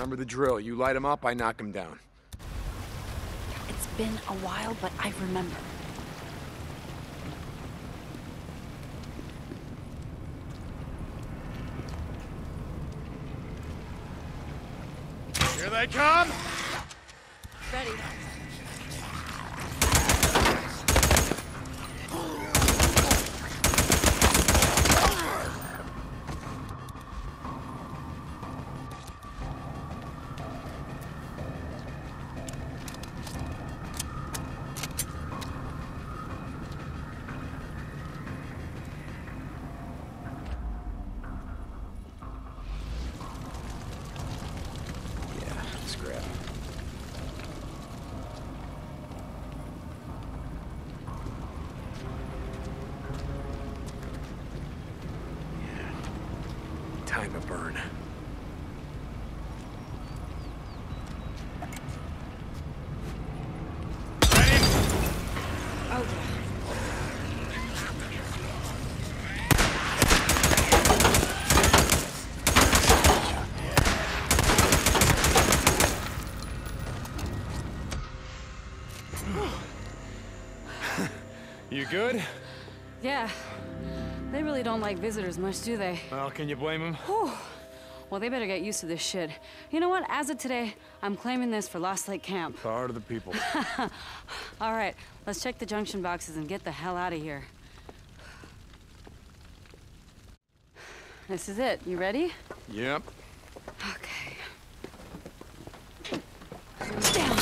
Remember the drill. You light him up, I knock him down. It's been a while, but I remember. Here they come! Ready. Yeah, scrap. Yeah. Time to burn. Oh. You good? Yeah. They really don't like visitors much, do they? Well, can you blame them? Whew. Well, they better get used to this shit. You know what? As of today, I'm claiming this for Lost Lake Camp. Power to the people. All right, let's check the junction boxes and get the hell out of here. This is it. You ready? yep. Okay. Down.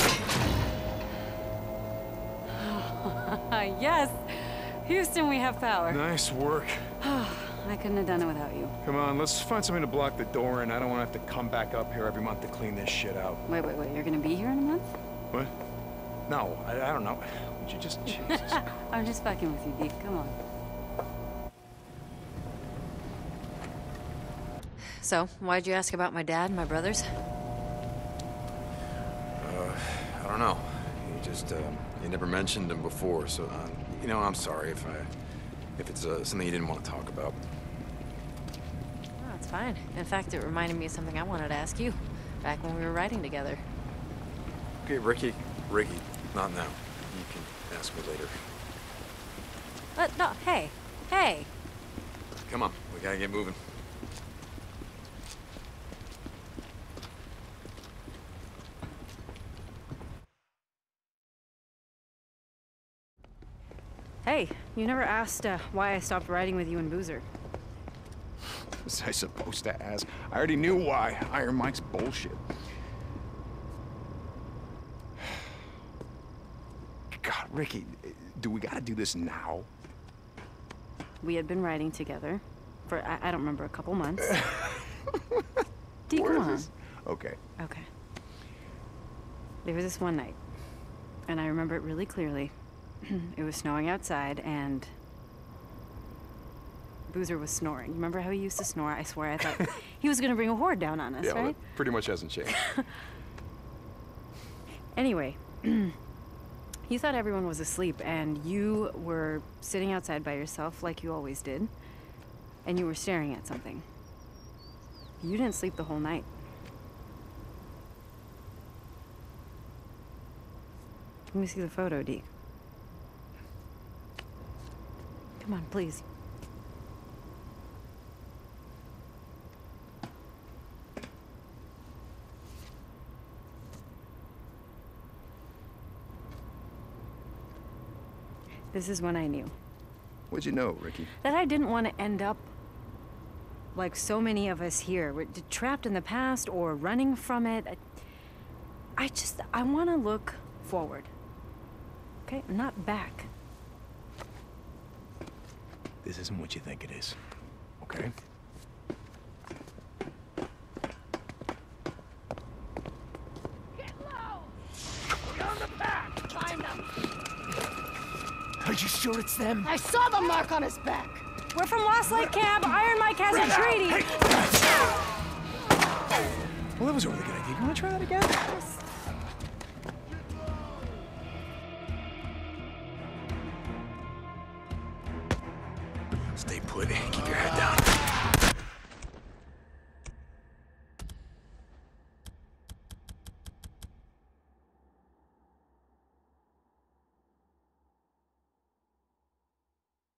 yes. Houston, we have power. Nice work. I couldn't have done it without you. Come on, let's find something to block the door in. I don't want to have to come back up here every month to clean this shit out. Wait, wait, wait. You're gonna be here in a month? What? No, I, I don't know. Would you just... Jesus. I'm just fucking with you, Deke. Come on. So, why'd you ask about my dad and my brothers? Uh, I don't know. You just, uh, you never mentioned them before, so, uh, you know, I'm sorry if I... If it's uh, something you didn't want to talk about. Oh, it's fine. In fact, it reminded me of something I wanted to ask you back when we were riding together. Okay, Rikki. Rikki, not now. You can ask me later. But no, hey, hey. Come on, we gotta get moving. Hey, you never asked uh, why I stopped riding with you and Boozer. What was I supposed to ask? I already knew why. Iron Mike's bullshit. God, Rikki, do we gotta do this now? We had been riding together for, I, I don't remember, a couple months. Where come on. Okay. Okay. There was this one night, and I remember it really clearly. it was snowing outside, and Boozer was snoring. Remember how he used to snore? I swear I thought he was gonna bring a horde down on us, yeah, right? that pretty much hasn't changed. Anyway, you thought everyone was asleep, and you were sitting outside by yourself like you always did, and you were staring at something. You didn't sleep the whole night. Let me see the photo, Deke. Come on, please. This is when I knew What'd you know, Rikki? that I didn't want to end up like so many of us here. We're trapped in the past or running from it. I, I just, I want to look forward. Okay? Not back. This isn't what you think it is. Okay? Get low! Time them! Are you sure it's them? I saw the mark on his back. We're from Lost Lake Camp. Iron Mike has a treaty. Well, that was a really good idea. You want to try that again? Stay put. And keep your head down.